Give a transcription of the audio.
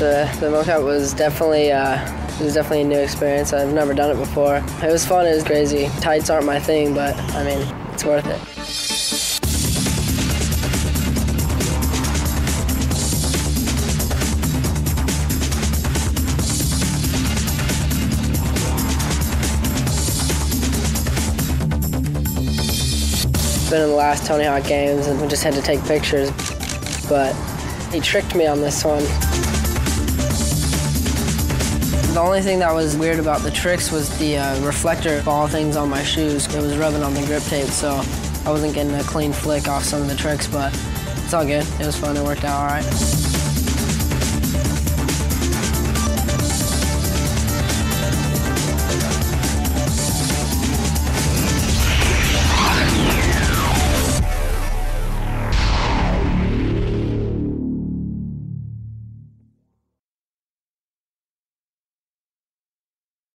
The the mocap was definitely uh, it was definitely a new experience. I've never done it before. It was fun. It was crazy. Tights aren't my thing, but I mean, it's worth it. Been in the last Tony Hawk games and we just had to take pictures, but he tricked me on this one. The only thing that was weird about the tricks was the uh, reflector ball things on my shoes. It was rubbing on the grip tape, so I wasn't getting a clean flick off some of the tricks, but it's all good. It was fun. It worked out all right.